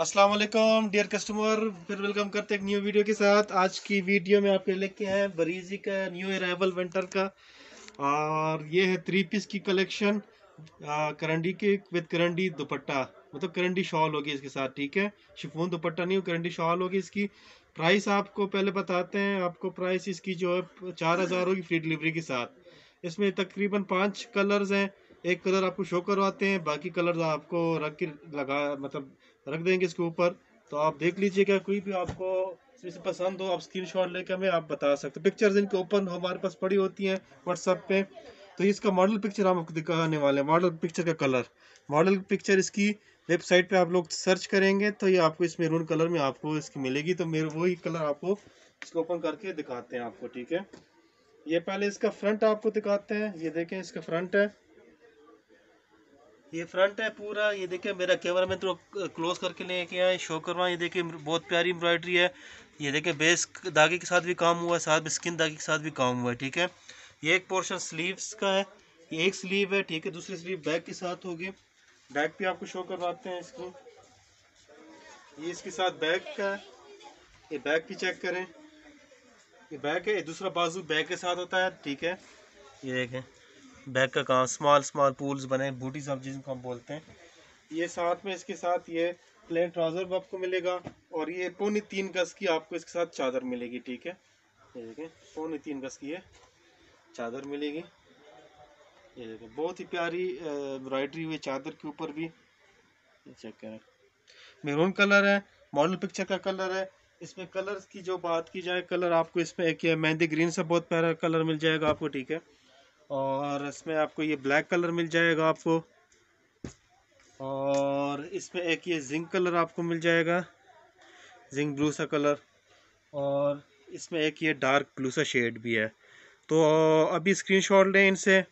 अस्सलाम वालेकुम dear customer फिर वेलकम करते हैं एक न्यू वीडियो के साथ। आज की वीडियो में आपके लेके हैं बरीजी का न्यू अराइवल विंटर का। और ये है थ्री पीस की कलेक्शन करंडी के विद करंडी दुपट्टा। मतलब करंडी शॉल होगी इसके साथ, ठीक है? शिफोन दुपट्टा नहीं करंडी शॉल होगी इसकी। प्राइस आपको पहले बताते हैं। आपको प्राइस इसकी जो है चार हज़ार होगी फ्री डिलीवरी के साथ। इसमें तकरीबन पाँच कलर्स हैं। एक कलर आपको शो करवाते हैं, बाकी कलर आपको रख के लगा मतलब रख देंगे इसके ऊपर। तो आप देख लीजिएगा कोई भी आपको इसमें पसंद हो, आप स्क्रीन शॉट लेकर हमें आप बता सकते पिक्चर्स इनके ओपन हमारे पास पड़ी होती हैं व्हाट्सएप पे। तो इसका मॉडल पिक्चर हम आपको दिखाने वाले हैं। मॉडल पिक्चर का कलर मॉडल पिक्चर इसकी वेबसाइट पे आप लोग सर्च करेंगे तो ये आपको इस मेरून कलर में आपको इसकी मिलेगी। तो मेरे वही कलर आपको इसको ओपन करके दिखाते हैं आपको, ठीक है? ये पहले इसका फ्रंट आपको दिखाते हैं। ये देखें, इसका फ्रंट है। ये फ्रंट है पूरा, ये देखिए मेरा कैमरा मैन तो क्लोज करके लेके आए शो करवा, ये देखिए बहुत प्यारी एम्ब्रॉयडरी है। ये देखिए बेस धागे के साथ भी काम हुआ है, साथ में स्किन धागे के साथ भी काम हुआ है, ठीक है? ये एक पोर्शन स्लीव्स का है, ये एक स्लीव है, ठीक है? दूसरी स्लीव बैक के साथ होगी। बैक भी आपको शो करवाते हैं इसको। ये इसके साथ बैक का है। ये बैक भी चेक करें। ये बैक है, ये दूसरा बाजू बैक के साथ होता है, ठीक है? ये देखें। बैक का काम स्मॉल स्मॉल पूल्स बने बूटी सब जिनको हम बोलते हैं। ये साथ में इसके साथ ये प्लेन ट्राउज़र आपको मिलेगा और ये पौनी तीन गज की आपको इसके साथ चादर मिलेगी, ठीक है? ये देखें, पौनी तीन गज की है चादर मिलेगी। ये देखें, बहुत ही प्यारी एम्ब्रॉयडरी हुई चादर के ऊपर भी। ये चेक करें। मेरून कलर है मॉडल पिक्चर का कलर है। इसमें कलर की जो बात की जाए कलर आपको इसमें एक मेहंदी ग्रीन से बहुत प्यारा कलर मिल जाएगा आपको, ठीक है? और इसमें आपको ये ब्लैक कलर मिल जाएगा आपको। और इसमें एक ये जिंक कलर आपको मिल जाएगा। जिंक ब्लू सा कलर और इसमें एक ये डार्क ब्लू सा शेड भी है। तो अभी स्क्रीनशॉट लें इनसे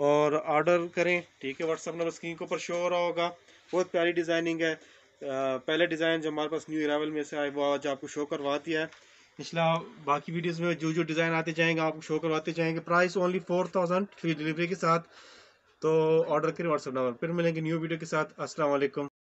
और ऑर्डर करें। ठीक है व्हाट्सअप नंबर स्क्रीन के ऊपर शो हो रहा होगा। बहुत प्यारी डिज़ाइनिंग है। पहले डिज़ाइन जो हमारे पास न्यू अरावल में से आए, वो आज आपको शो करवा दिया है। पिछला बाकी वीडियोस में जो जो डिज़ाइन आते जाएँगे आपको शो करवाते जाएँगे। Price only four thousand free delivery के साथ। तो ऑर्डर करें व्हाट्सअप नंबर फिर मिलेंगे न्यू वीडियो के साथ। वालेकुम